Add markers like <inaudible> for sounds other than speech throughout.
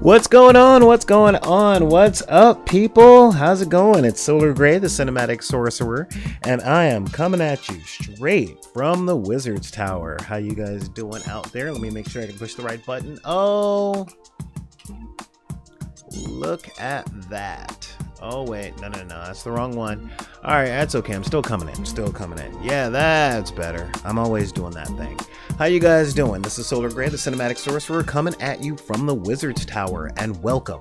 What's going on? What's going on? What's up, people? How's it going? It's Solar Greye, the cinematic sorcerer, and I am coming at you straight from the Wizard's Tower. How you guys doing out there? Let me make sure I can push the right button. Oh, look at that. Oh, wait. No, no, no. That's the wrong one. All right. That's okay. I'm still coming in. Still coming in. Yeah, that's better. I'm always doing that thing. How you guys doing? This is Solar Greye, the Cinematic Sorcerer, coming at you from the Wizard's Tower, and welcome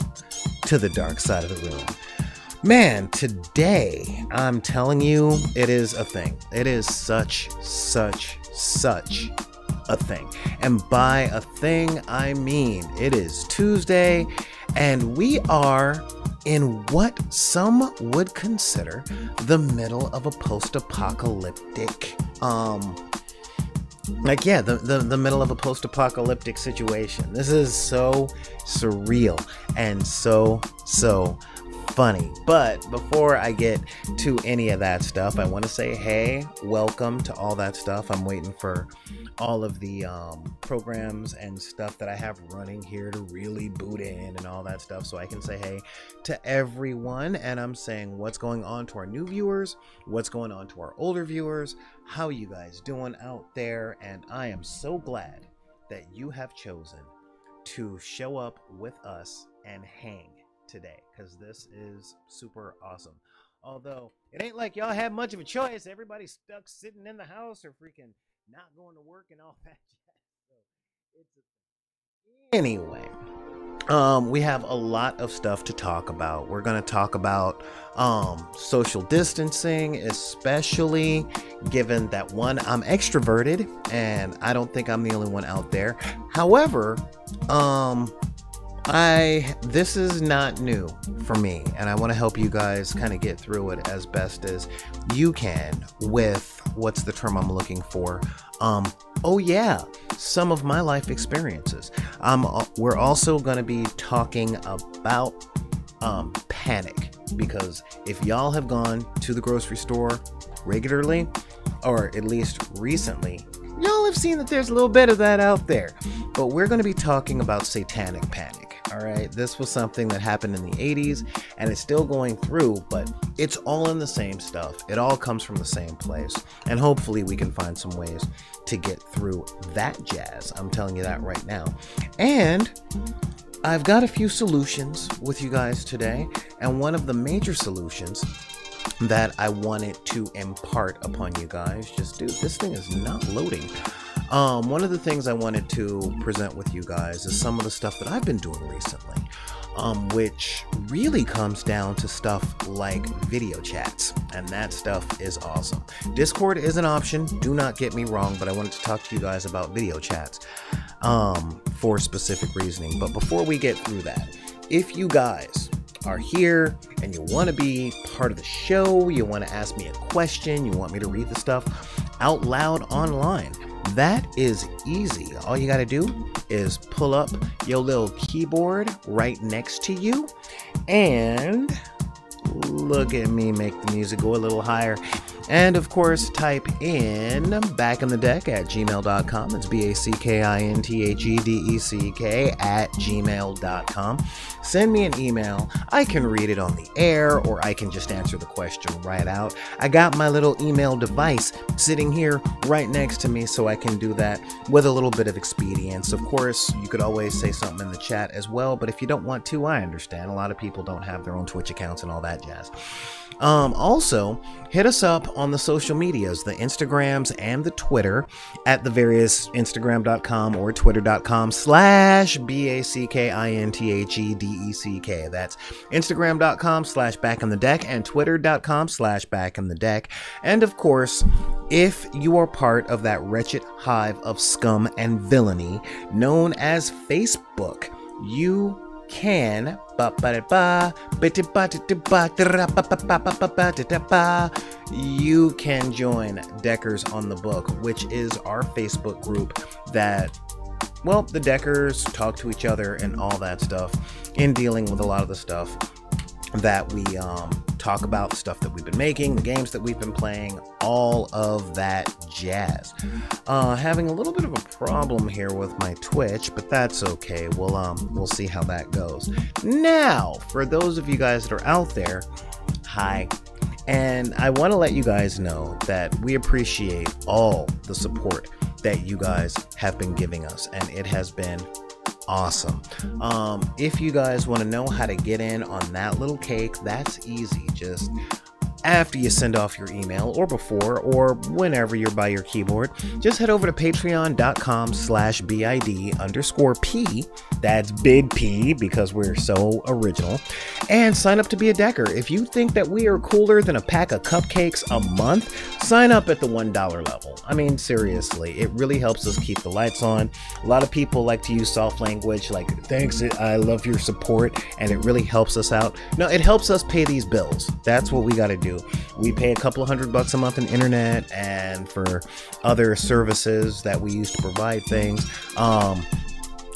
to the Darkcide of the room. Man, today, I'm telling you, it is a thing. It is such, such, such a thing. And by a thing, I mean it is Tuesday, and we are in what some would consider the middle of a post-apocalyptic um like yeah the, the the middle of a post-apocalyptic situation. This is so surreal and so so funny. But before i get to any of that stuff i want to say hey welcome to all that stuff. I'm waiting for all of the um, programs and stuff that I have running here to really boot in and all that stuff so I can say hey to everyone. And I'm saying what's going on to our new viewers, what's going on to our older viewers, how you guys doing out there? And I am so glad that you have chosen to show up with us and hang today because this is super awesome. Although it ain't like y'all had much of a choice, everybody's stuck sitting in the house or freaking not going to work and all <laughs> that anyway. Um, we have a lot of stuff to talk about. We're going to talk about um, social distancing, especially given that one, I'm extroverted and I don't think I'm the only one out there. However, um, I this is not new for me and I want to help you guys kind of get through it as best as you can with what's the term I'm looking for. Um oh yeah some of my life experiences. Um we're also going to be talking about um panic because if y'all have gone to the grocery store regularly or at least recently y'all have seen that there's a little bit of that out there. But we're going to be talking about satanic panic all right, this was something that happened in the 80s and it's still going through, but it's all in the same stuff. It all comes from the same place. And hopefully, we can find some ways to get through that jazz. I'm telling you that right now. And I've got a few solutions with you guys today, and one of the major solutions that I wanted to impart upon you guys. Just dude, this thing is not loading. Um, one of the things I wanted to present with you guys is some of the stuff that I've been doing recently, um, which really comes down to stuff like video chats, and that stuff is awesome. Discord is an option, do not get me wrong, but I wanted to talk to you guys about video chats um, for specific reasoning. But before we get through that, if you guys are here and you want to be part of the show, you want to ask me a question, you want me to read the stuff out loud online, that is easy. All you got to do is pull up your little keyboard right next to you and look at me make the music go a little higher and of course, type in back in the deck at gmail.com. It's B A C K I N T H E D E C K at gmail.com. Send me an email. I can read it on the air or I can just answer the question right out. I got my little email device sitting here right next to me so I can do that with a little bit of expedience. Of course, you could always say something in the chat as well, but if you don't want to, I understand. A lot of people don't have their own Twitch accounts and all that jazz. Um, also, hit us up on the social medias, the Instagrams and the Twitter at the various Instagram.com or Twitter.com slash B A C K I N T H E D E C K. That's Instagram.com slash back in the deck and Twitter.com slash back in the deck. And of course, if you are part of that wretched hive of scum and villainy known as Facebook, you can. You can join Deckers on the Book, which is our Facebook group that well, the Deckers talk to each other and all that stuff in dealing with a lot of the stuff that we um, talk about stuff that we've been making, the games that we've been playing, all of that jazz. Uh, having a little bit of a problem here with my Twitch, but that's okay. We'll um we'll see how that goes. Now, for those of you guys that are out there, hi. And I want to let you guys know that we appreciate all the support that you guys have been giving us, and it has been awesome. Um, if you guys want to know how to get in on that little cake, that's easy. Just after you send off your email or before or whenever you're by your keyboard just head over to patreon.com slash bid underscore p. That's big p because we're so original. And sign up to be a decker. If you think that we are cooler than a pack of cupcakes a month sign up at the one dollar level. I mean seriously it really helps us keep the lights on. A lot of people like to use soft language like thanks i love your support and it really helps us out. No it helps us pay these bills. That's what we got to do we pay a couple hundred bucks a month in internet and for other services that we use to provide things. Um,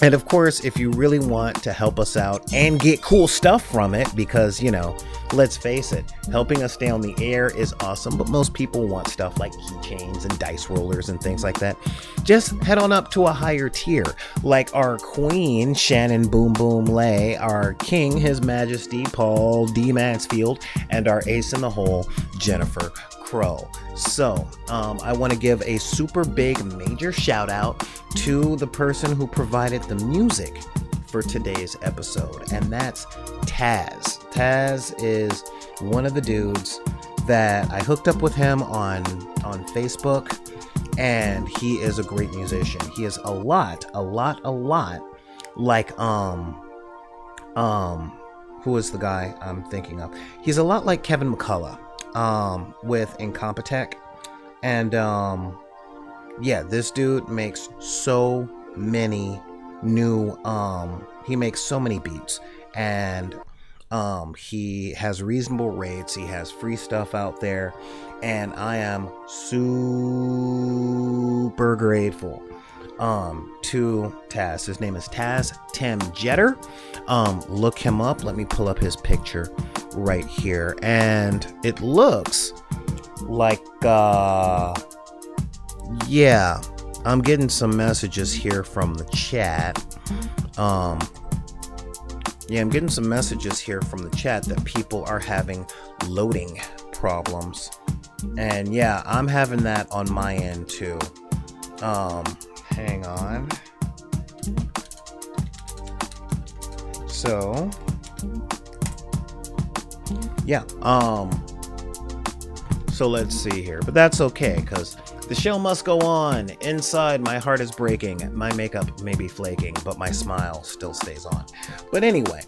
and of course, if you really want to help us out and get cool stuff from it, because, you know, let's face it, helping us stay on the air is awesome, but most people want stuff like keychains and dice rollers and things like that. Just head on up to a higher tier, like our queen, Shannon Boom Boom Lay, our king, His Majesty Paul D. Mansfield, and our ace in the hole, Jennifer Crow. So, um, I want to give a super big major shout out to the person who provided the music for today's episode, and that's Taz. Taz is one of the dudes that I hooked up with him on on Facebook, and he is a great musician. He is a lot, a lot, a lot like um um who is the guy I'm thinking of? He's a lot like Kevin McCullough um, with Incompetech. And um, yeah, this dude makes so many new um he makes so many beats. And um he has reasonable rates. He has free stuff out there. And i am super grateful um to taz. His name is taz tim jetter um look him up. Let me pull up his picture right here. And it looks like uh yeah i'm getting some messages here from the chat. Um yeah i'm getting some messages here from the chat that people are having loading problems. And yeah i'm having that on my end too. Um hang on. So yeah um so let's see here but that's okay because the show must go on. Inside my heart is breaking my makeup may be flaking but my smile still stays on. But anyway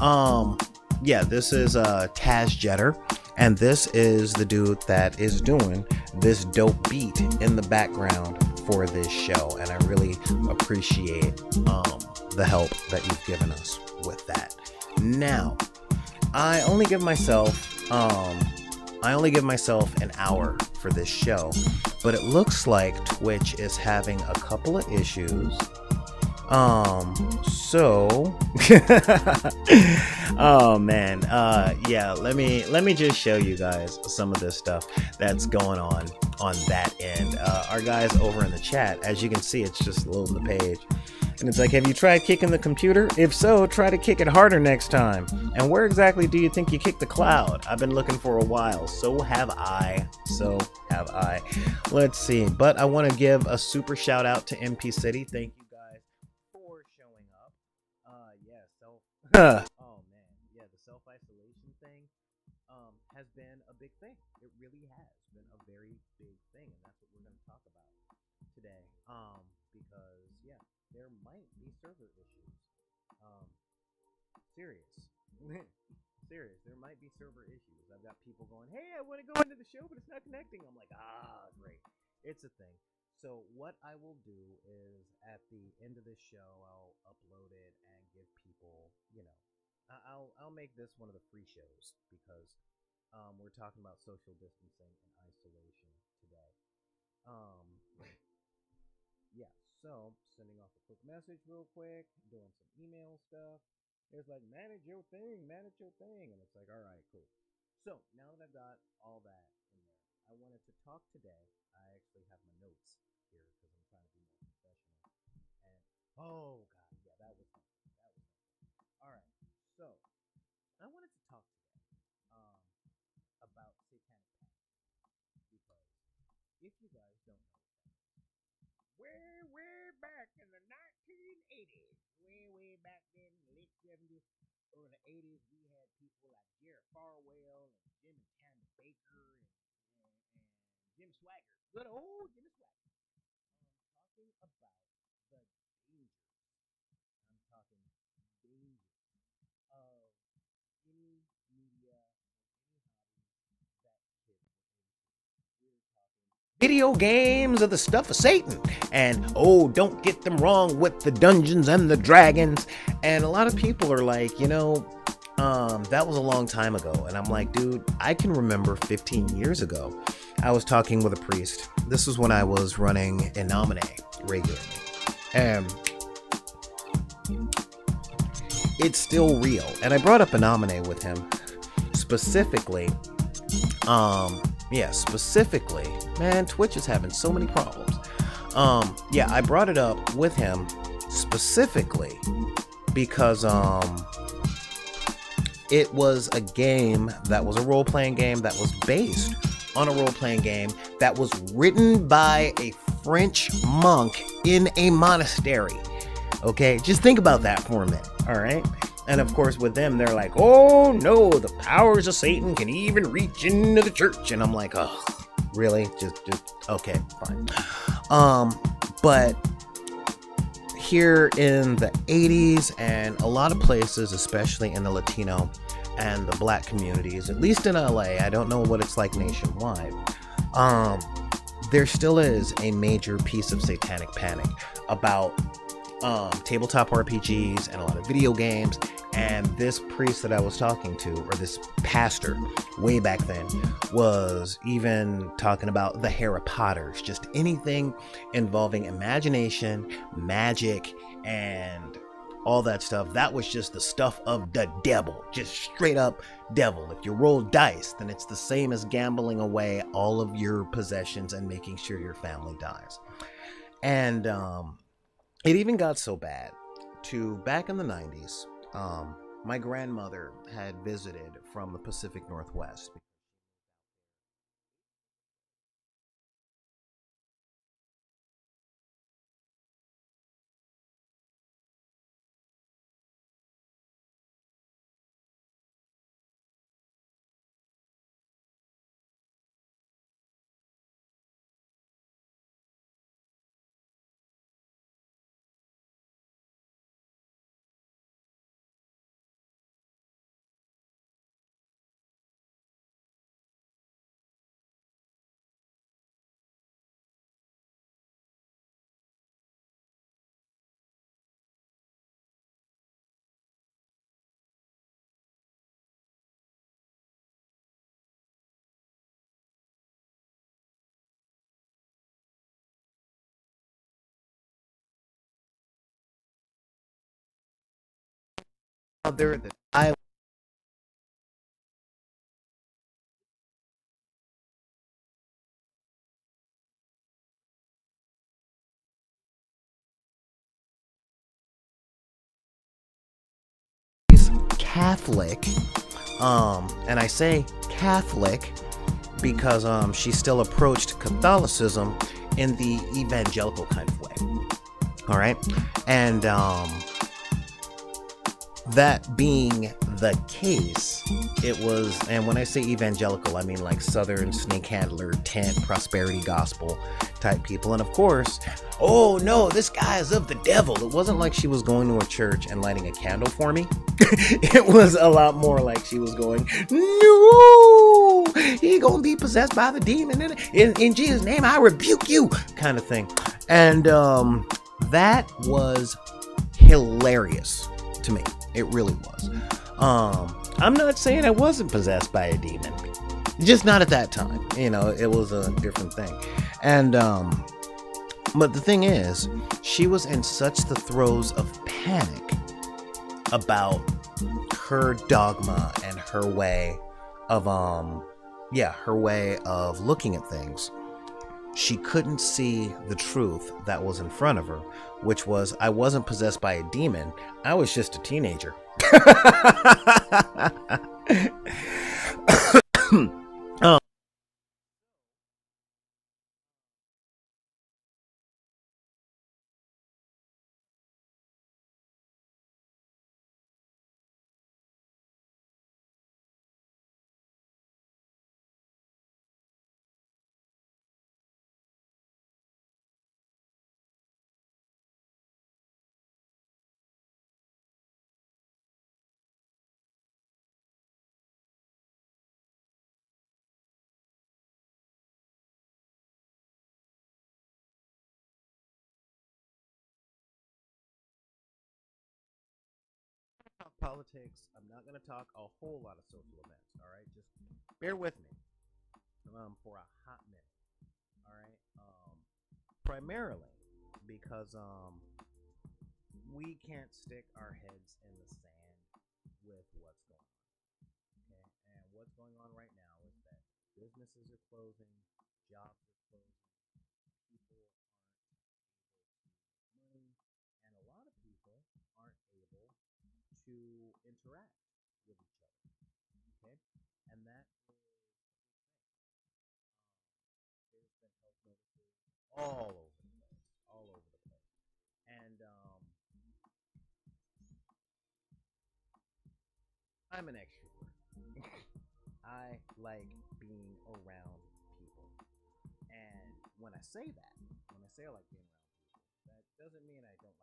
um yeah this is uh taz jetter and this is the dude that is doing this dope beat in the background for this show and i really appreciate um the help that you've given us with that now I only give myself um I only give myself an hour for this show, but it looks like Twitch is having a couple of issues. Um so <laughs> Oh man. Uh yeah, let me let me just show you guys some of this stuff that's going on on that end. Uh our guys over in the chat, as you can see, it's just loading the page. And it's like, have you tried kicking the computer? If so, try to kick it harder next time. And where exactly do you think you kicked the cloud? I've been looking for a while. So have I. So have I. Let's see. But I want to give a super shout out to MP City. Thank you guys for showing up. Uh, yeah, so. <laughs> serious, <laughs> serious. There might be server issues. I've got people going, "Hey, I want to go into the show, but it's not connecting." I'm like, "Ah, great, it's a thing." So what I will do is at the end of this show, I'll upload it and give people, you know, I'll I'll make this one of the free shows because um, we're talking about social distancing and isolation today. Um, yeah, so sending off a quick message real quick, doing some email stuff. It's like manage your thing, manage your thing, and it's like, all right, cool. So now that I've got all that in there, I wanted to talk today. I actually have my notes here because I'm trying to be more professional. And oh god, yeah, that was something. That was something. All right, so I wanted to talk today um, about satanic panic because if you guys don't know way way back in the 1980s, way way back then, 70s or the 80s, we had people like Garrett Falwell and Jim and Tammy Bakker and, and, and Jim Swaggart. Good old Jim Swaggart. Um, talking about the dangers. I'm talking dangers of any media or any hobby that kids get into. We're talking video games are the stuff of Satan. And oh, don't get them wrong with the Dungeons and the Dragons. And a lot of people are like, you know, um, that was a long time ago. And I'm like, dude, I can remember 15 years ago. I was talking with a priest. This was when I was running In Nomine regularly. And it's still real. And I brought up In Nomine with him specifically. Um, yeah, specifically, man, Twitch is having so many problems. Um, yeah, I brought it up with him specifically because um it was a game that was a role-playing game that was based on a role-playing game that was written by a French monk in a monastery. Okay, just think about that for a minute, all right? And of course, with them, they're like, oh no, the powers of Satan can even reach into the church. And I'm like, oh, really? Just, just, okay, fine. Um, but here in the 80s and a lot of places, especially in the Latino and the black communities, at least in LA, I don't know what it's like nationwide. Um, there still is a major piece of satanic panic about um, tabletop RPGs and a lot of video games. And this priest that I was talking to, or this pastor way back then, was even talking about the Harry Potters, just anything involving imagination, magic, and all that stuff. That was just the stuff of the devil, just straight up devil. If you roll dice, then it's the same as gambling away all of your possessions and making sure your family dies. And um, it even got so bad to back in the 90s. Um, my grandmother had visited from the Pacific Northwest. Out there that I Catholic, um, and I say Catholic because um, she still approached Catholicism in the evangelical kind of way. All right, and um, that being the case, it was, and when I say evangelical, I mean like Southern snake handler, tent, prosperity gospel type people. And of course, oh no, this guy is of the devil. It wasn't like she was going to a church and lighting a candle for me. <laughs> it was a lot more like she was going, no, he gonna be possessed by the demon. In, in, in Jesus' name, I rebuke you, kind of thing. And um, that was hilarious to me. It really was. Um, I'm not saying I wasn't possessed by a demon, just not at that time. You know, it was a different thing. And um, but the thing is, she was in such the throes of panic about her dogma and her way of um yeah, her way of looking at things. She couldn't see the truth that was in front of her, which was I wasn't possessed by a demon. I was just a teenager. <laughs> <laughs> um, politics. I'm not going to talk a whole lot of social events. All right, just bear with me um, for a hot minute. All right, um, primarily because um, we can't stick our heads in the sand with what's going on. Okay, and what's going on right now is that businesses are closing, jobs are closing, people aren't able to make money, and a lot of people aren't able to interact with each other. Okay, and that is a big thing. Um, all over the place, all over the place, and um, I'm an extrovert. <laughs> I like being around people, and when I say that, when I say I like being around people, that doesn't mean I don't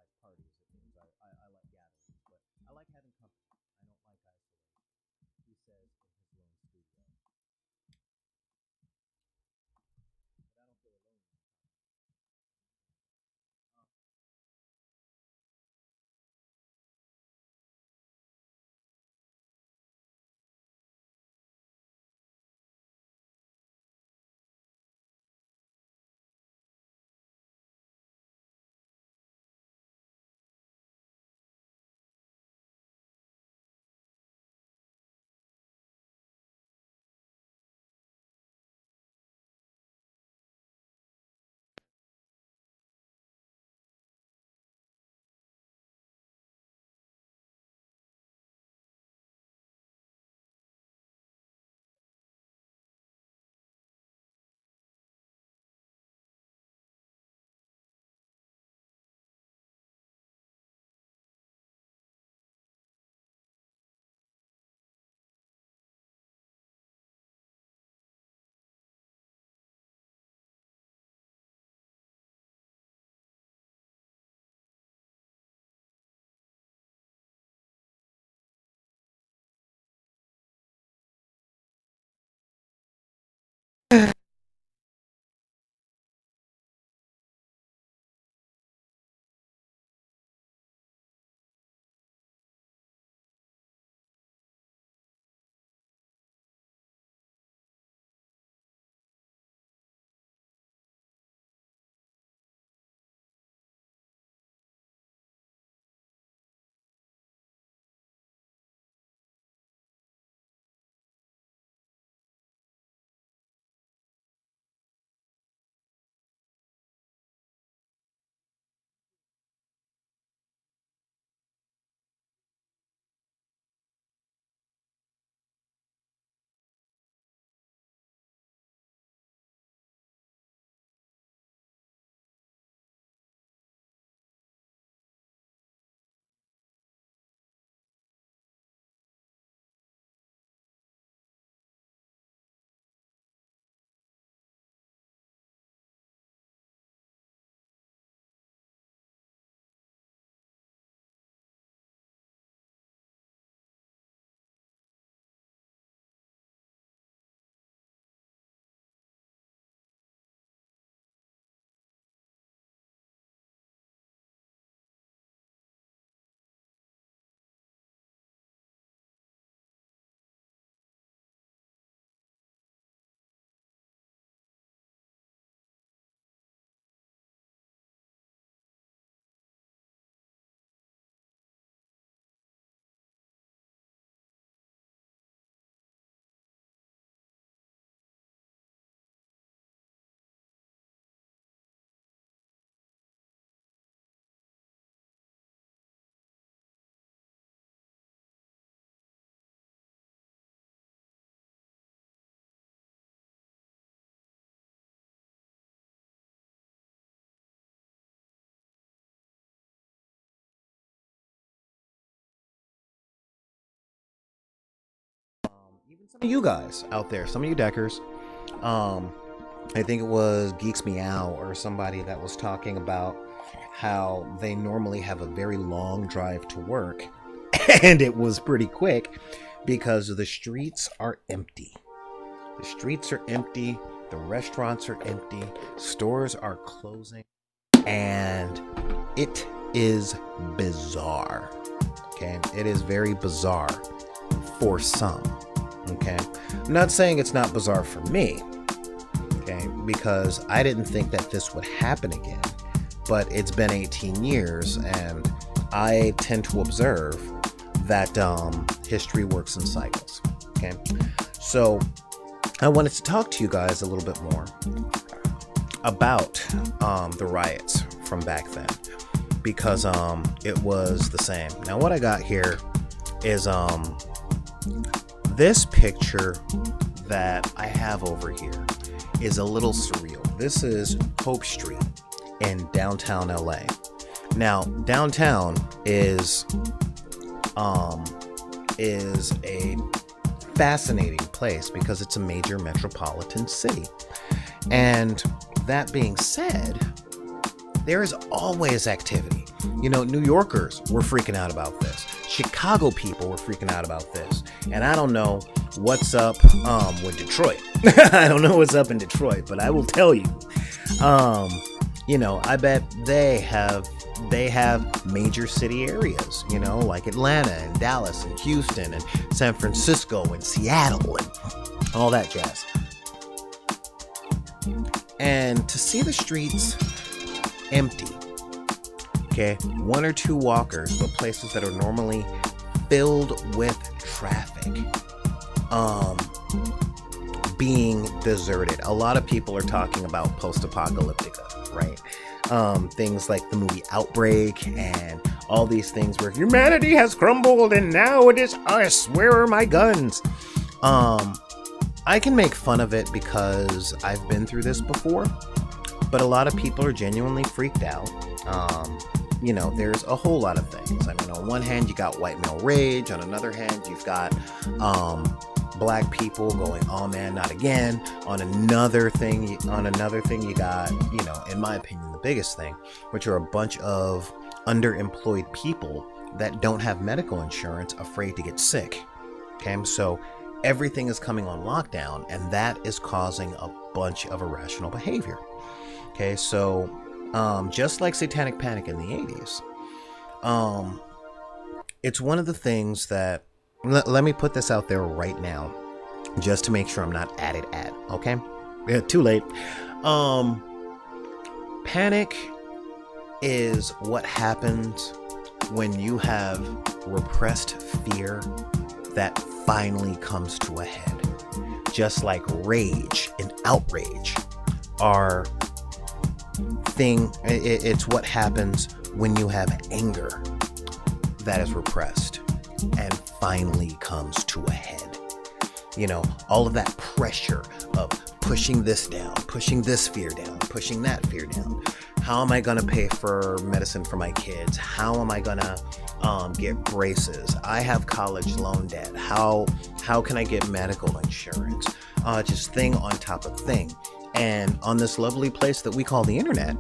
even some of you guys out there, some of you deckers. Um, I think it was Geeks Meow or somebody that was talking about how they normally have a very long drive to work, <laughs> and it was pretty quick because the streets are empty. The streets are empty, the restaurants are empty, stores are closing, and it is bizarre. Okay, it is very bizarre for some. Okay, I'm not saying it's not bizarre for me. Okay, because I didn't think that this would happen again, but it's been 18 years, and I tend to observe that um, history works in cycles. Okay, so I wanted to talk to you guys a little bit more about um, the riots from back then because um, it was the same. Now, what I got here is um, this picture that I have over here is a little surreal. This is Hope Street in downtown LA. Now, downtown is um, is a fascinating place because it's a major metropolitan city. And that being said, there is always activity. You know, New Yorkers were freaking out about this. Chicago people were freaking out about this. And I don't know what's up um, with Detroit. <laughs> I don't know what's up in Detroit, but I will tell you. Um, you know, I bet they have they have major city areas, you know, like Atlanta and Dallas and Houston and San Francisco and Seattle and all that jazz. And to see the streets empty, okay, one or two walkers, but places that are normally filled with traffic, um, being deserted. A lot of people are talking about post apocalyptica, right? um, things like the movie Outbreak and all these things where humanity has crumbled and now it is us. Where are my guns? Um, I can make fun of it because I've been through this before, but a lot of people are genuinely freaked out. Um, you know, there's a whole lot of things. I mean, on one hand, you got white male rage. On another hand, you've got um, black people going, "Oh man, not again." On another thing, on another thing, you got, you know, in my opinion, the biggest thing, which are a bunch of underemployed people that don't have medical insurance, afraid to get sick. Okay, so everything is coming on lockdown, and that is causing a bunch of irrational behavior. Okay, so um, just like Satanic Panic in the 80s, um, it's one of the things that let, let me put this out there right now, just to make sure I'm not added at. Okay, yeah, too late. Um, panic is what happens when you have repressed fear that finally comes to a head. Just like rage and outrage are thing it's what happens when you have anger that is repressed and finally comes to a head. You know, all of that pressure of pushing this down, pushing this fear down, pushing that fear down. How am I going to pay for medicine for my kids? How am I going to um, get braces? I have college loan debt. How how can I get medical insurance? Uh, just thing on top of thing. And on this lovely place that we call the internet,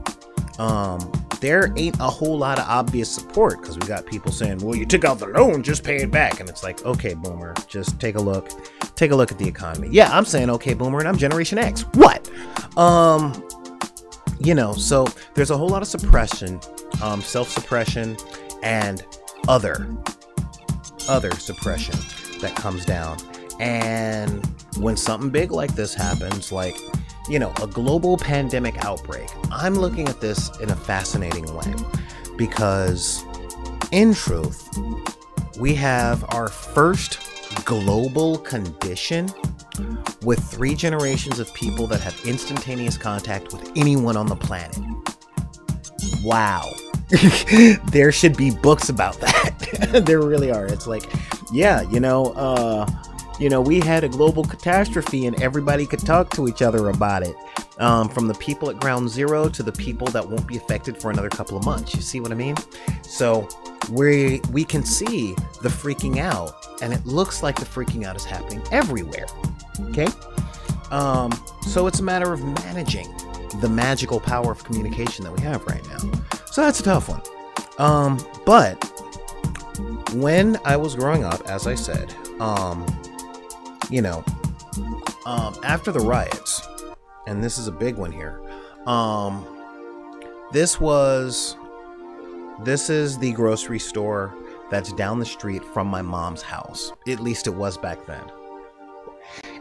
um, there ain't a whole lot of obvious support because we got people saying, "Well, you took out the loan, just pay it back," and it's like, "Okay, boomer, just take a look, take a look at the economy." Yeah, I'm saying, "Okay, boomer," and I'm Generation X. What? Um, you know, so there's a whole lot of suppression, um, self-suppression, and other, other suppression that comes down. And when something big like this happens, like you know, a global pandemic outbreak, I'm looking at this in a fascinating way because, in truth, we have our first global condition with three generations of people that have instantaneous contact with anyone on the planet. Wow. <laughs> there should be books about that. <laughs> there really are. It's like, yeah, you know, uh, you know, we had a global catastrophe and everybody could talk to each other about it. Um, from the people at ground zero to the people that won't be affected for another couple of months. You see what I mean? So we we can see the freaking out, and it looks like the freaking out is happening everywhere. Okay. Um, so it's a matter of managing the magical power of communication that we have right now. So that's a tough one. Um, but when I was growing up, as I said, um, you know, um, after the riots, and this is a big one here, um, this was, this is the grocery store that's down the street from my mom's house. At least it was back then.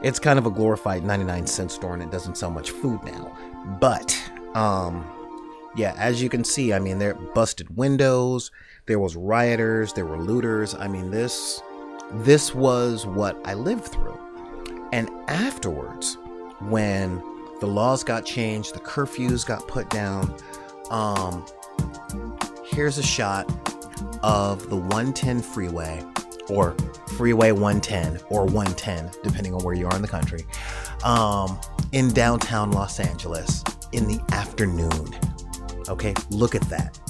It's kind of a glorified 99 cent store and it doesn't sell much food now. But, um, yeah, as you can see, I mean, there busted windows, there was rioters, there were looters. I mean, this this was what I lived through. And afterwards, when the laws got changed, the curfews got put down, um here's a shot of the 110 freeway or freeway 110 or 110 depending on where you are in the country um, in downtown los angeles in the afternoon Okay, look at that.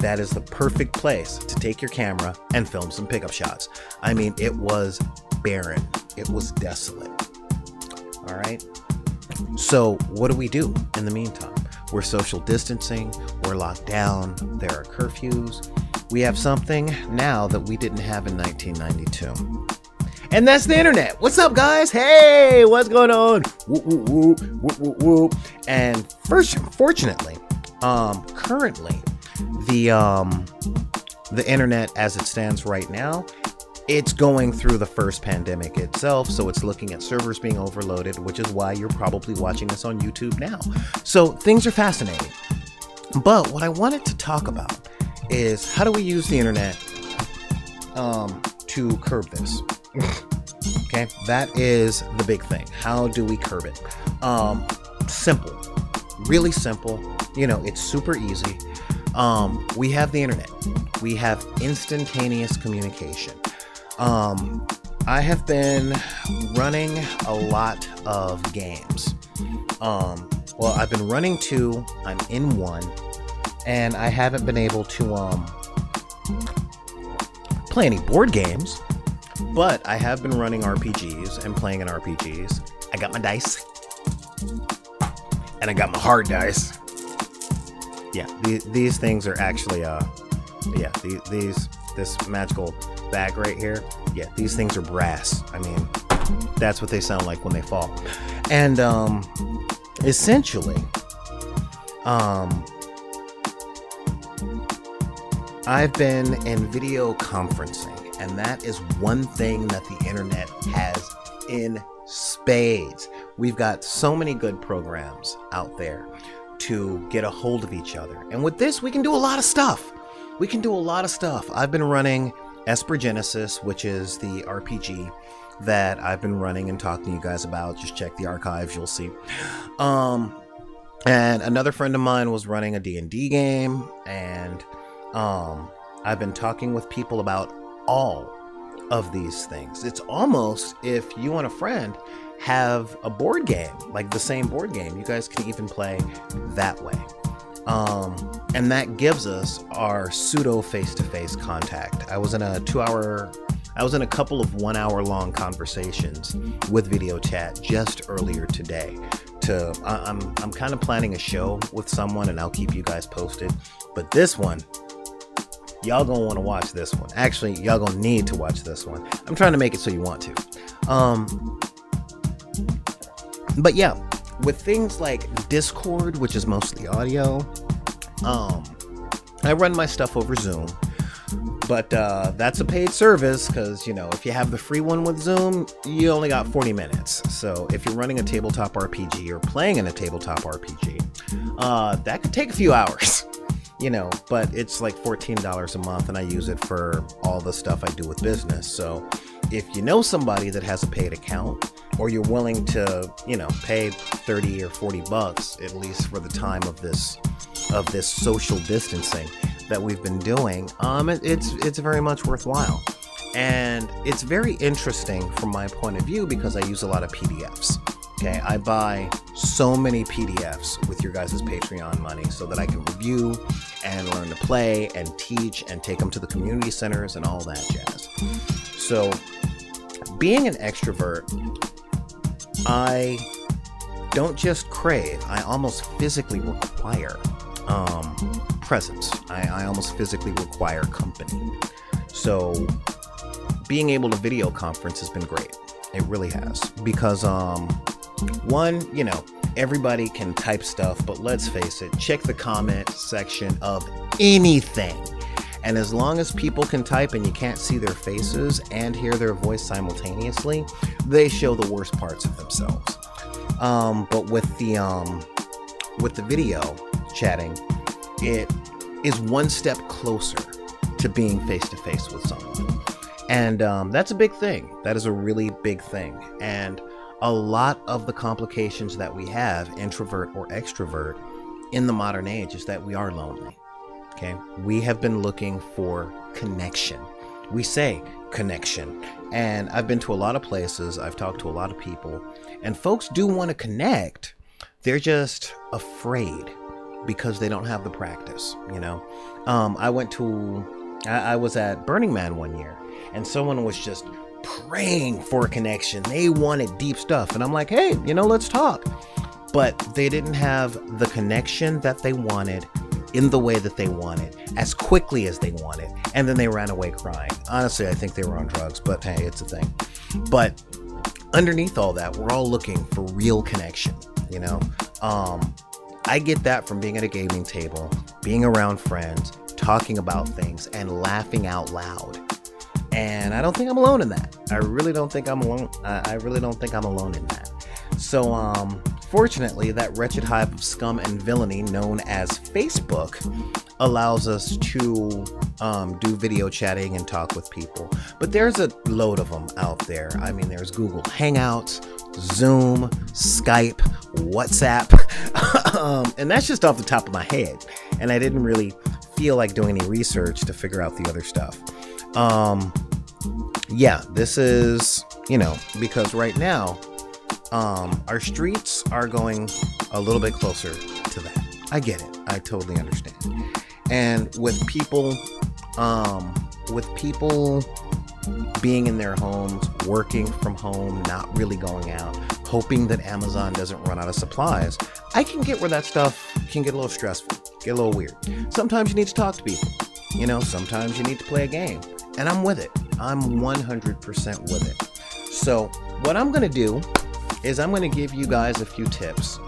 That is the perfect place to take your camera and film some pickup shots. I mean, it was barren, it was desolate. All right. So, what do we do in the meantime? We're social distancing, we're locked down, there are curfews. We have something now that we didn't have in 1992. And that's the internet. What's up, guys? Hey, what's going on? Whoop, whoop, whoop, whoop, whoop, whoop. And first, fortunately, um, currently, the um, the internet as it stands right now, it's going through the first pandemic itself, so it's looking at servers being overloaded, which is why you're probably watching this on YouTube now. So things are fascinating. But what I wanted to talk about is how do we use the internet um, to curb this? <laughs> okay, that is the big thing. How do we curb it? Um, simple, really simple you know, it's super easy. Um, we have the internet. We have instantaneous communication. Um, I have been running a lot of games. Um, well, I've been running two. I'm in one, and I haven't been able to um, play any board games. But I have been running RPGs and playing in RPGs. I got my dice, and I got my hard dice yeah, these, these things are actually, uh, yeah, these, these, this magical bag right here, yeah, these things are brass. I mean, that's what they sound like when they fall. And, um, essentially, um, I've been in video conferencing, and that is one thing that the internet has in spades. We've got so many good programs out there to get a hold of each other. And with this, we can do a lot of stuff. We can do a lot of stuff. I've been running Esper Genesis, which is the RPG that I've been running and talking to you guys about. Just check the archives, you'll see. Um, and another friend of mine was running a D&D game, and um, I've been talking with people about all of these things. It's almost if you want a friend have a board game, like the same board game. You guys can even play that way. Um, and that gives us our pseudo face to face contact. I was in a two hour, I was in a couple of one hour long conversations with video chat just earlier today. To, I'm, I'm kind of planning a show with someone and I'll keep you guys posted. But this one, y'all gonna want to watch this one. Actually, y'all gonna need to watch this one. I'm trying to make it so you want to. Um, but yeah, with things like Discord, which is mostly audio, um, I run my stuff over Zoom. But uh, that's a paid service because, you know, if you have the free one with Zoom, you only got 40 minutes. So if you're running a tabletop RPG or playing in a tabletop RPG, uh, that could take a few <laughs> hours, you know, but it's like $14 a month and I use it for all the stuff I do with business. So if you know somebody that has a paid account, or you're willing to, you know, pay 30 or 40 bucks at least for the time of this of this social distancing that we've been doing, um, it, it's it's very much worthwhile. And it's very interesting from my point of view because I use a lot of PDFs. Okay, I buy so many PDFs with your guys' Patreon money so that I can review and learn to play and teach and take them to the community centers and all that jazz. So, being an extrovert, I don't just crave, I almost physically require um, presence. I, I almost physically require company. So, being able to video conference has been great. It really has. Because, um, one, you know, everybody can type stuff, but let's face it, check the comment section of anything. And as long as people can type and you can't see their faces and hear their voice simultaneously, they show the worst parts of themselves. Um, but with the um, with the video chatting, it is one step closer to being face to face with someone, and um, that's a big thing. That is a really big thing, and a lot of the complications that we have, introvert or extrovert, in the modern age is that we are lonely. Okay. We have been looking for connection. We say connection. And I've been to a lot of places, I've talked to a lot of people, and folks do want to connect. They're just afraid because they don't have the practice, you know? Um, I went to, I, I was at Burning Man one year, and someone was just praying for a connection. They wanted deep stuff. And I'm like, hey, you know, let's talk. But they didn't have the connection that they wanted in the way that they wanted, as quickly as they wanted. And then they ran away crying. Honestly, I think they were on drugs, but hey, it's a thing. But underneath all that, we're all looking for real connection, you know? Um, I get that from being at a gaming table, being around friends, talking about things, and laughing out loud. And I don't think I'm alone in that. I really don't think I'm alone. I really don't think I'm alone in that. So, um, fortunately, that wretched hive of scum and villainy known as Facebook allows us to um, do video chatting and talk with people. But there's a load of them out there. I mean, there's Google Hangouts, Zoom, Skype, WhatsApp, <laughs> um, and that's just off the top of my head. And I didn't really feel like doing any research to figure out the other stuff. Um, yeah, this is, you know, because right now, um, our streets are going a little bit closer to that. I get it. I totally understand. And with people, um, with people being in their homes, working from home, not really going out, hoping that Amazon doesn't run out of supplies, I can get where that stuff can get a little stressful, get a little weird. Sometimes you need to talk to people. You know, sometimes you need to play a game. And I'm with it. I'm 100% with it. So, what I'm going to do is I'm going to give you guys a few tips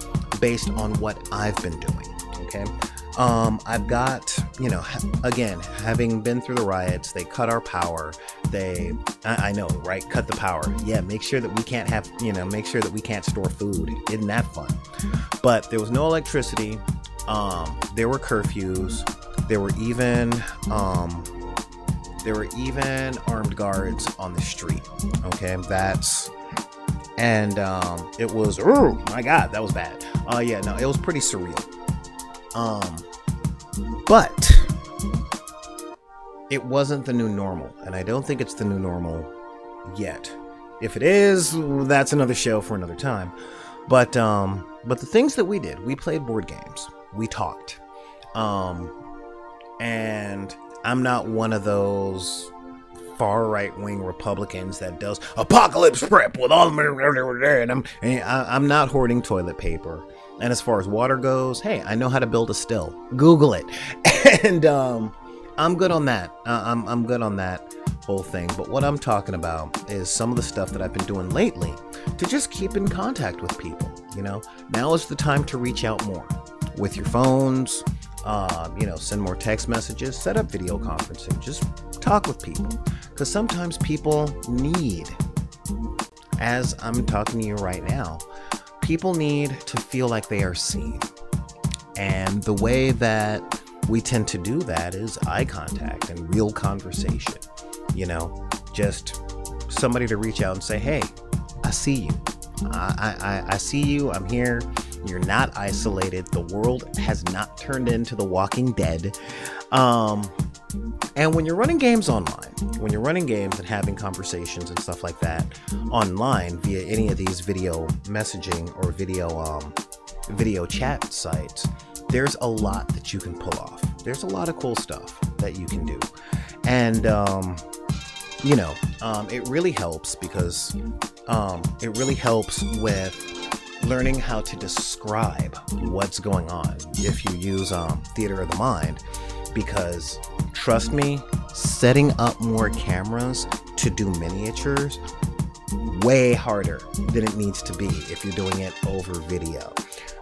based on what I've been doing. Okay. Um, I've got, you know, again, having been through the riots, they cut our power. They, I, I, know, right? Cut the power. Yeah, make sure that we can't have, you know, make sure that we can't store food. Isn't that fun? But there was no electricity. Um, there were curfews. There were even, um, there were even armed guards on the street. Okay, that's and um, it was oh my god, that was bad. Uh, yeah, no, it was pretty surreal. Um, but it wasn't the new normal, and I don't think it's the new normal yet. If it is, that's another show for another time. But um, but the things that we did, we played board games, we talked, um, and I'm not one of those far right wing Republicans that does apocalypse prep with all and I'm and I'm not hoarding toilet paper. And as far as water goes, hey, I know how to build a still. Google it, <laughs> and um, I'm good on that. Uh, I'm I'm good on that whole thing. But what I'm talking about is some of the stuff that I've been doing lately to just keep in contact with people. You know, now is the time to reach out more with your phones, um, you know, send more text messages, set up video conferencing, just talk with people. Because sometimes people need, as I'm talking to you right now, people need to feel like they are seen. And the way that we tend to do that is eye contact and real conversation. You know, just somebody to reach out and say, hey, I see you. I, I, I see you. I'm here. You're not isolated. The world has not turned into The Walking Dead. Um, And when you're running games online, when you're running games and having conversations and stuff like that online via any of these video messaging or video um, video chat sites, there's a lot that you can pull off. There's a lot of cool stuff that you can do, and um, you know, um, it really helps because um, it really helps with learning how to describe what's going on if you use um, theater of the mind because trust me setting up more cameras to do miniatures way harder than it needs to be if you're doing it over video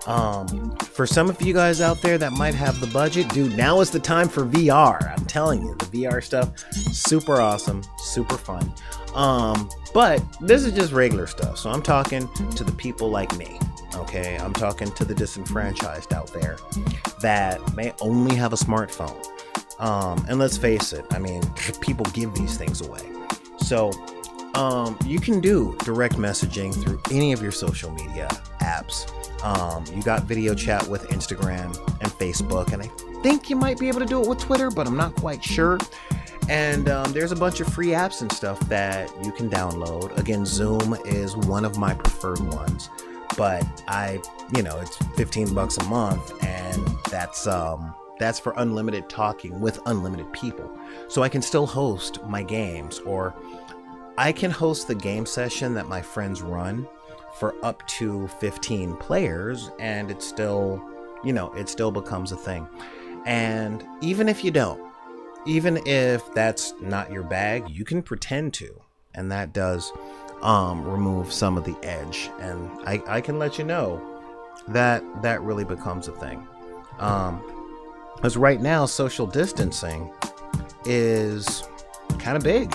um, for some of you guys out there that might have the budget, dude, now is the time for VR. I'm telling you, the VR stuff, super awesome, super fun. Um, but this is just regular stuff. So I'm talking to the people like me. Okay, I'm talking to the disenfranchised out there that may only have a smartphone. Um, and let's face it, I mean, people give these things away. So um, you can do direct messaging through any of your social media apps. Um, you got video chat with Instagram and Facebook, and I think you might be able to do it with Twitter, but I'm not quite sure. And um, there's a bunch of free apps and stuff that you can download. Again, Zoom is one of my preferred ones, but I, you know, it's 15 bucks a month, and that's um, that's for unlimited talking with unlimited people. So I can still host my games, or I can host the game session that my friends run for up to 15 players and it still you know it still becomes a thing. And even if you don't even if that's not your bag you can pretend to and that does um, remove some of the edge. And I, I can let you know that that really becomes a thing. Um because right now social distancing is kind of big.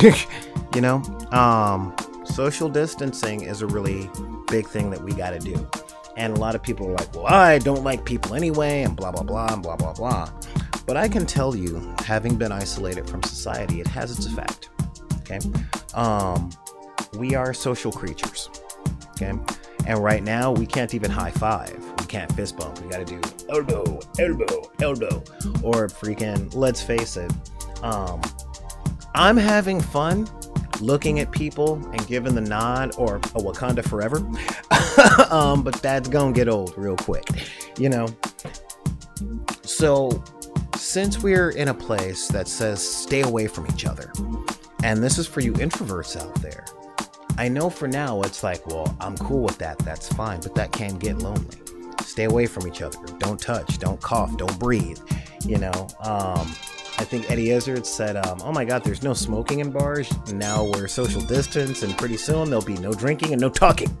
<laughs> You know? Um social distancing is a really big thing that we got to do. And a lot of people are like, well, I don't like people anyway, and blah, blah, blah, and blah, blah, blah. But I can tell you, having been isolated from society, it has its effect. Okay. Um, we are social creatures. Okay. And right now, we can't even high five. We can't fist bump. We got to do elbow, elbow, elbow. Or freaking, let's face it, um, I'm having fun looking at people and giving the nod or a Wakanda forever. <laughs> um, but that's gonna get old real quick, you know. So, since we're in a place that says stay away from each other, and this is for you introverts out there, I know for now it's like, well, I'm cool with that, that's fine, but that can get lonely. Stay away from each other. Don't touch, don't cough, don't breathe, you know. Um, I think Eddie Izzard said, um, "Oh my God, there's no smoking in bars now. We're social distance, and pretty soon there'll be no drinking and no talking.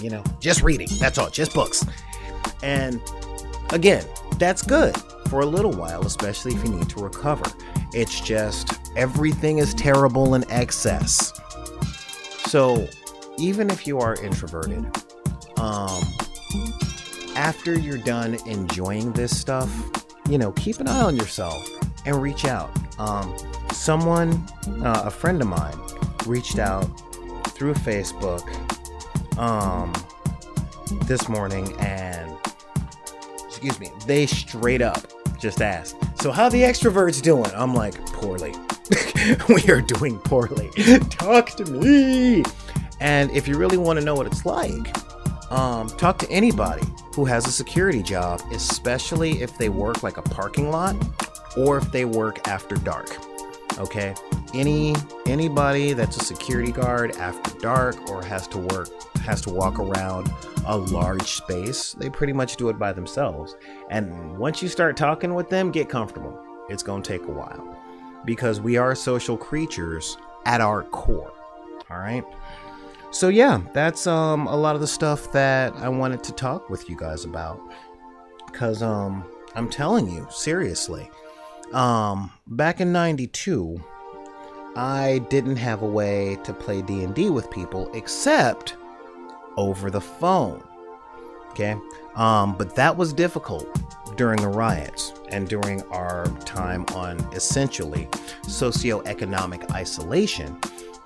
You know, just reading. That's all. Just books." And again, that's good for a little while, especially if you need to recover. It's just everything is terrible in excess. So, even if you are introverted, um, after you're done enjoying this stuff, you know, keep an eye on yourself and reach out. Um, someone, uh, a friend of mine, reached out through Facebook um, this morning and, excuse me, they straight up just asked, So, how the extroverts doing? I'm like, Poorly. <laughs> we are doing poorly. Talk to me. And if you really want to know what it's like, um, talk to anybody who has a security job, especially if they work like a parking lot or if they work after dark. Okay? Any anybody that's a security guard after dark or has to work has to walk around a large space, they pretty much do it by themselves. And once you start talking with them, get comfortable. It's going to take a while because we are social creatures at our core. All right? So yeah, that's um a lot of the stuff that I wanted to talk with you guys about cuz um I'm telling you, seriously, um, back in 92, I didn't have a way to play D&D with people except over the phone. Okay? Um, but that was difficult during the riots and during our time on essentially socioeconomic isolation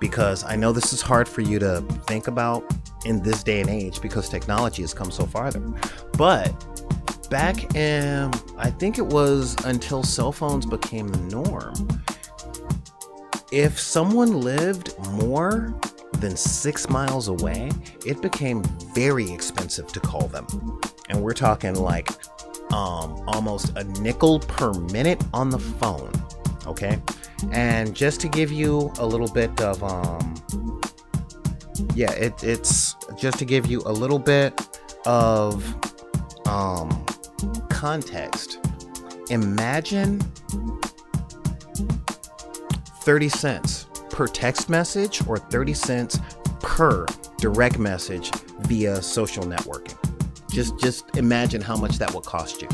because I know this is hard for you to think about in this day and age because technology has come so farther. But back in, I think it was until cell phones became the norm. If someone lived more than six miles away, it became very expensive to call them. And we're talking like um, almost a nickel per minute on the phone. Okay. And just to give you a little bit of, um, yeah, it, it's just to give you a little bit of um, context. Imagine 30 cents per text message or 30 cents per direct message via social networking. Just just imagine how much that will cost you.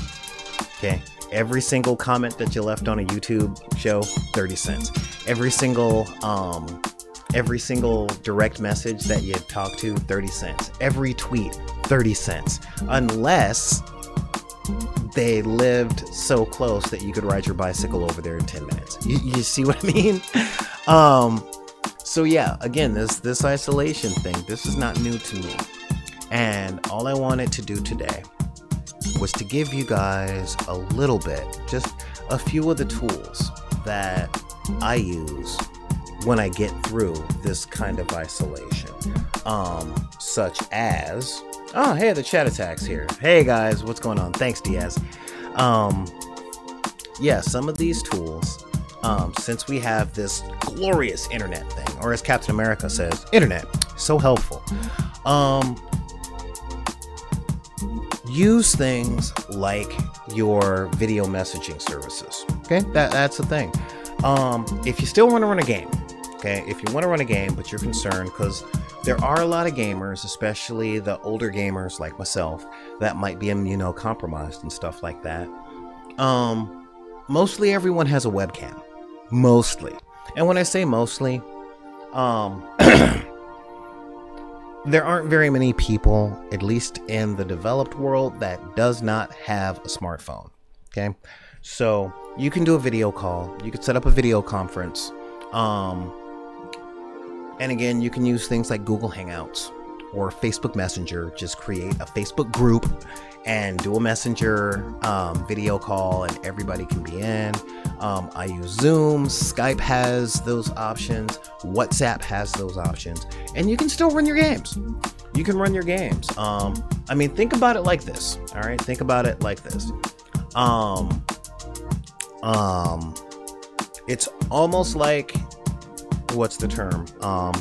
Okay? Every single comment that you left on a YouTube show, 30 cents. Every single um every single direct message that you talk to, 30 cents. Every tweet, 30 cents. Unless they lived so close that you could ride your bicycle over there in 10 minutes. You, you see what I mean? <laughs> Um, so yeah, again, this this isolation thing, this is not new to me. And all I wanted to do today was to give you guys a little bit, just a few of the tools that I use when I get through this kind of isolation. Um, such as Oh, hey, the chat attacks here. Hey guys, what's going on? Thanks, Diaz. Um, yeah, some of these tools, um, since we have this glorious internet thing, or as Captain America says, internet, so helpful. Um, use things like your video messaging services. Okay, that, that's the thing. Um, if you still want to run a game, okay, if you want to run a game, but you're concerned because there are a lot of gamers, especially the older gamers like myself, that might be immunocompromised and stuff like that. Um, mostly everyone has a webcam. Mostly. And when I say mostly, um, <clears throat> there aren't very many people, at least in the developed world, that does not have a smartphone. Okay. So you can do a video call, you can set up a video conference. Um, and again, you can use things like Google Hangouts or Facebook Messenger. Just create a Facebook group and do a Messenger um, video call, and everybody can be in. Um, I use Zoom, Skype has those options, WhatsApp has those options, and you can still run your games. You can run your games. Um, I mean, think about it like this. All right, think about it like this. Um, um, it's almost like what's the term? Um,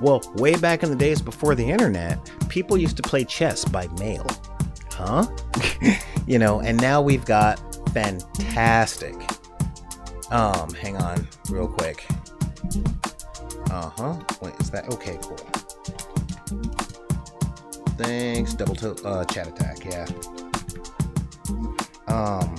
well, way back in the days before the internet, people used to play chess by mail. Huh? <laughs> you know, and now we've got fantastic. Um, hang on, real quick. Uh huh. Wait, is that okay? Cool. Thanks, double uh, chat attack. Yeah. Um,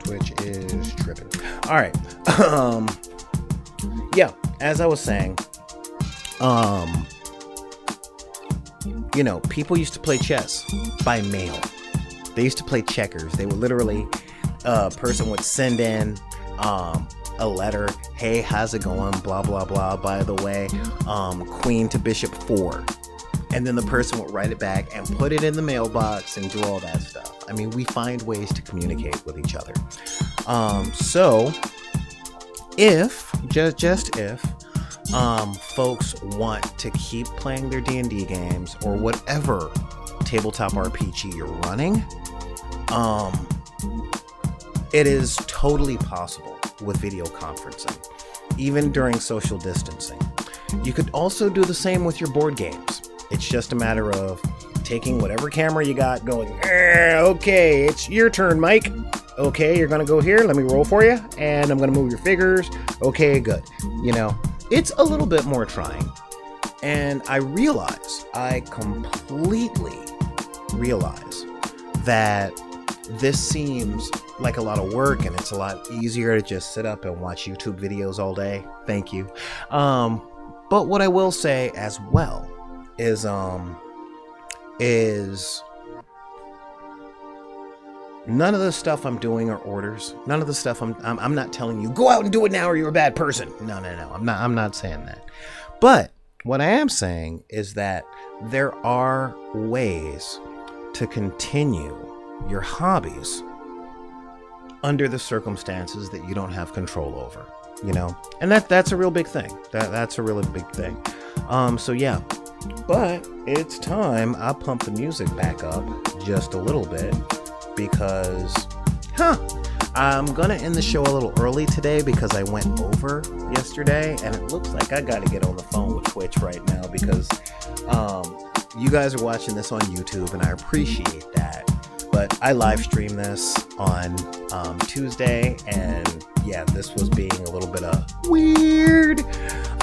Twitch is tripping. All right. <laughs> Um, yeah, as I was saying, um, you know, people used to play chess by mail. They used to play checkers. They would literally, a person would send in um, a letter. Hey, how's it going? Blah blah blah. By the way, um, Queen to Bishop four, and then the person would write it back and put it in the mailbox and do all that stuff. I mean, we find ways to communicate with each other. Um, so, if just just if um, folks want to keep playing their D&D games or whatever tabletop RPG you're running, um, it is totally possible with video conferencing, even during social distancing. You could also do the same with your board games. It's just a matter of taking whatever camera you got, going, okay, it's your turn, Mike. Okay, you're gonna go here. Let me roll for you, and I'm gonna move your figures. Okay, good. You know, it's a little bit more trying. And I realize, I completely realize that this seems like a lot of work and it's a lot easier to just sit up and watch YouTube videos all day. Thank you. Um, but what I will say as well is um is none of the stuff I'm doing are orders. None of the stuff I'm, I'm, I'm not telling you go out and do it now or you're a bad person. No, no, no. I'm not I'm not saying that. But what I am saying is that there are ways to continue your hobbies under the circumstances that you don't have control over you know and that that's a real big thing that that's a really big thing um so yeah but it's time i pump the music back up just a little bit because huh i'm gonna end the show a little early today because i went over yesterday and it looks like i gotta get on the phone with twitch right now because um you guys are watching this on youtube and i appreciate that but I live stream this on um, Tuesday, and yeah, this was being a little bit of weird.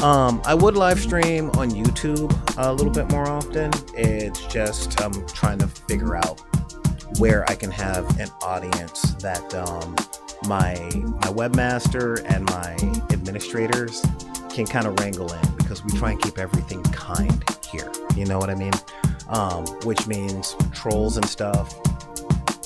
Um, I would live stream on YouTube a little bit more often. It's just I'm trying to figure out where I can have an audience that um, my my webmaster and my administrators can kind of wrangle in because we try and keep everything kind here. You know what I mean? Um, which means trolls and stuff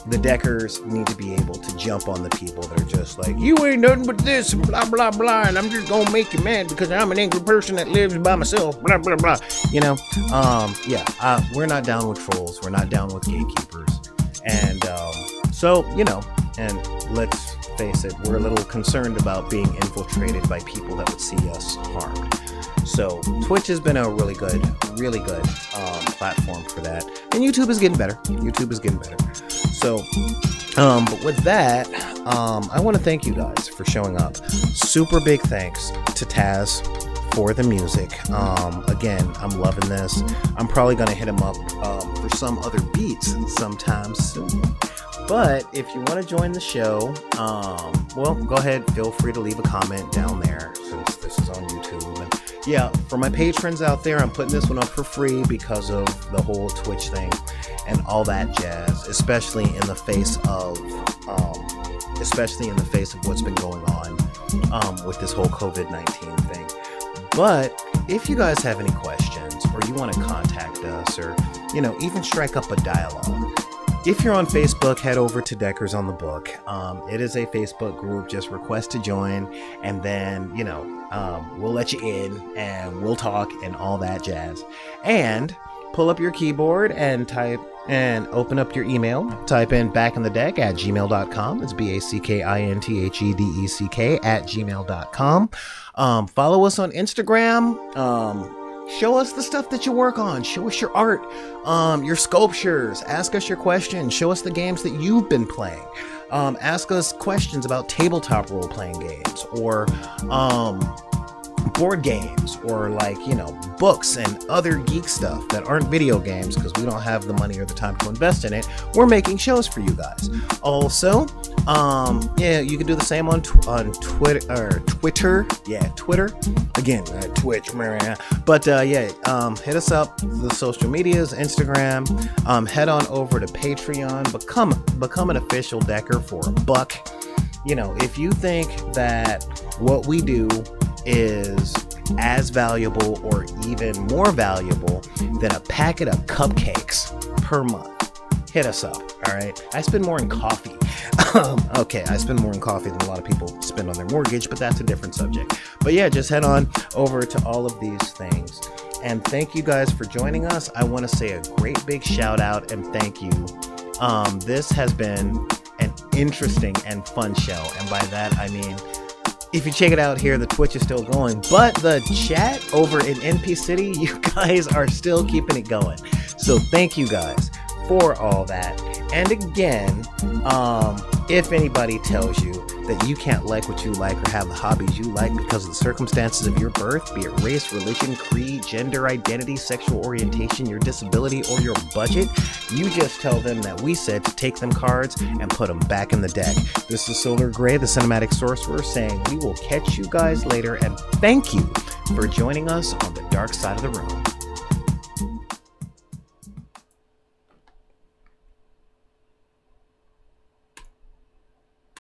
the Deckers need to be able to jump on the people that are just like, you ain't nothing but this, blah, blah, blah, and I'm just gonna make you mad because I'm an angry person that lives by myself, blah, blah, blah. You know, um, yeah, uh, we're not down with trolls, we're not down with gatekeepers. And um, so, you know, and let's face it, we're a little concerned about being infiltrated by people that would see us harmed. So Twitch has been a really good, really good um, platform for that, and YouTube is getting better. YouTube is getting better. So, um, but with that, um, I want to thank you guys for showing up. Super big thanks to Taz for the music. Um, again, I'm loving this. I'm probably gonna hit him up um, for some other beats sometime soon. But if you want to join the show, um, well, go ahead. Feel free to leave a comment down there since this is on YouTube. And yeah, for my patrons out there, I'm putting this one up for free because of the whole Twitch thing and all that jazz, especially in the face of, um, especially in the face of what's been going on um, with this whole COVID 19 thing. But if you guys have any questions or you want to contact us or, you know, even strike up a dialogue, if you're on Facebook, head over to Deckers on the Book. Um, it is a Facebook group. Just request to join, and then you know um, we'll let you in, and we'll talk and all that jazz. And pull up your keyboard and type and open up your email. Type in back in the deck at gmail.com. It's B A C K I N T H E D E C K at gmail.com. Um, follow us on Instagram. Um, show us the stuff that you work on. Show us your art, um, your sculptures. Ask us your questions. Show us the games that you've been playing. Um, ask us questions about tabletop role playing games or um, board games or like you know books and other geek stuff that aren't video games because we don't have the money or the time to invest in it we're making shows for you guys. Also um yeah you can do the same on tw- on twitter or twitter. Yeah twitter. Again uh, twitch but uh yeah um hit us up the social medias instagram. Um head on over to patreon. Become become an official decker for a buck. You know if you think that what we do is as valuable or even more valuable than a packet of cupcakes per month. Hit us up, all right? I spend more in coffee. <laughs> Um, okay, I spend more in coffee than a lot of people spend on their mortgage, but that's a different subject. But yeah, just head on over to all of these things. And thank you guys for joining us. I want to say a great big shout out and thank you. Um, this has been an interesting and fun show. And by that, I mean, if you check it out here, the Twitch is still going, but the chat over in NP City, <laughs> you guys are still keeping it going. So thank you guys for all that. And again, um, if anybody tells you that you can't like what you like or have the hobbies you like because of the circumstances of your birth, be it race, religion, creed, gender identity, sexual orientation, your disability, or your budget, you just tell them that we said to take them cards and put them back in the deck. This is Solar Greye, the cinematic sorcerer, saying we will catch you guys later and thank you for joining us on the Darkcide of the room.